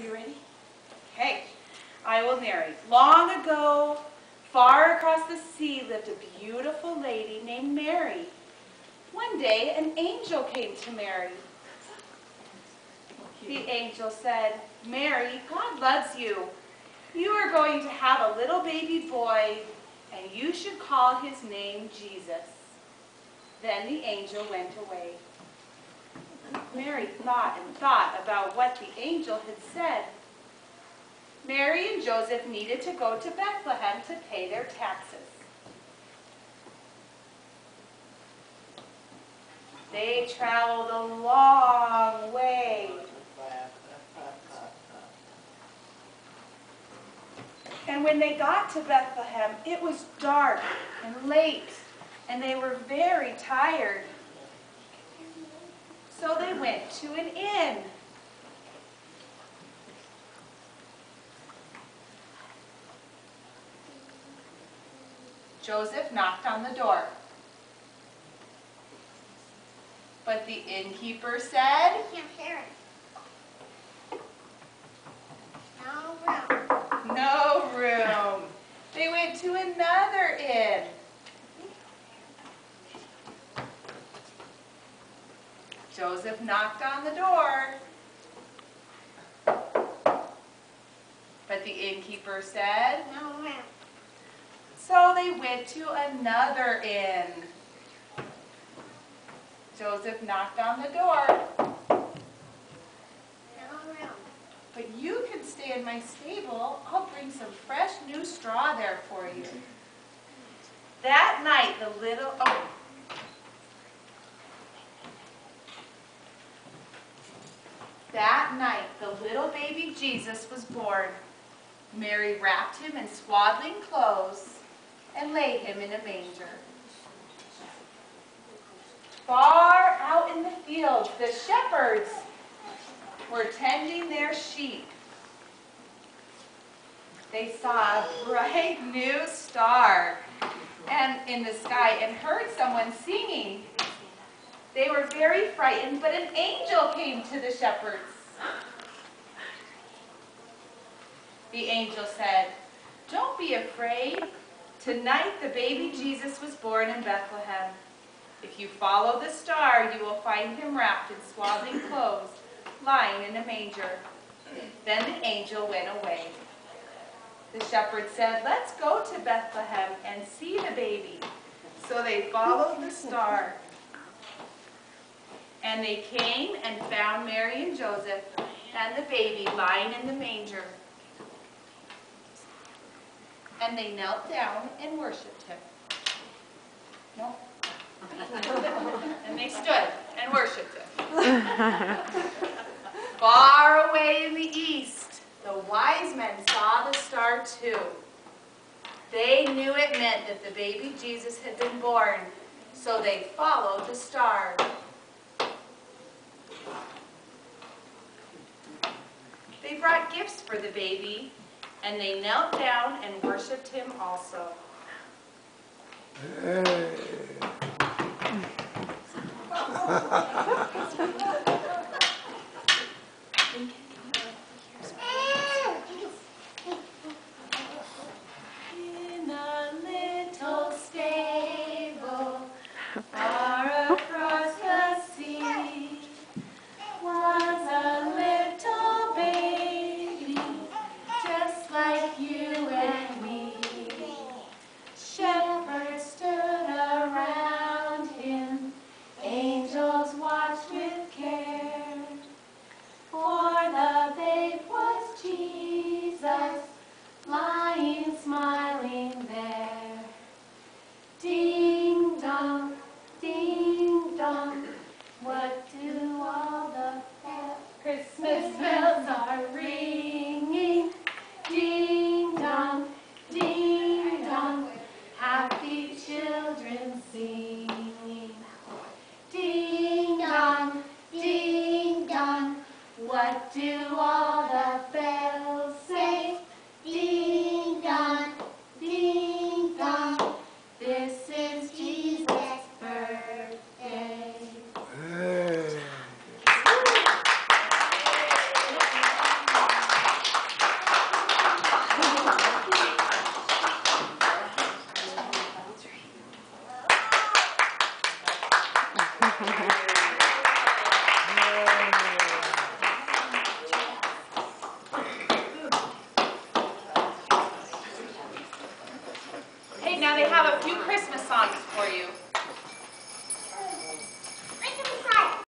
Are you ready? Okay. I will narrate. Long ago, far across the sea lived a beautiful lady named Mary. One day, an angel came to Mary. The angel said, Mary, God loves you. You are going to have a little baby boy, and you should call his name Jesus. Then the angel went away. Mary thought and thought about what the angel had said. Mary and Joseph needed to go to Bethlehem to pay their taxes. They traveled a long way. And when they got to Bethlehem, it was dark and late, and they were very tired. So they went to an inn. Joseph knocked on the door. But the innkeeper said. No room. no room. They went to another inn. Joseph knocked on the door. But the innkeeper said, No. So they went to another inn. Joseph knocked on the door. But you can stay in my stable. I'll bring some fresh new straw there for you. That night, the little, oh. Night, the little baby Jesus was born. Mary wrapped him in swaddling clothes and laid him in a manger. Far out in the fields, the shepherds were tending their sheep. They saw a bright new star and in the sky and heard someone singing. They were very frightened, but an angel came to the shepherds. The angel said, Don't be afraid. Tonight the baby Jesus was born in Bethlehem. If you follow the star, you will find him wrapped in swaddling clothes, lying in a manger. Then the angel went away. The shepherd said, Let's go to Bethlehem and see the baby. So they followed the star. And they came and found Mary and Joseph and the baby lying in the manger. And they knelt down and worshiped him. No. and they stood and worshiped him. Far away in the east, the wise men saw the star too. They knew it meant that the baby Jesus had been born, so they followed the star. They brought gifts for the baby, and they knelt down and worshiped him also. In Hey, now they have a few Christmas songs for you.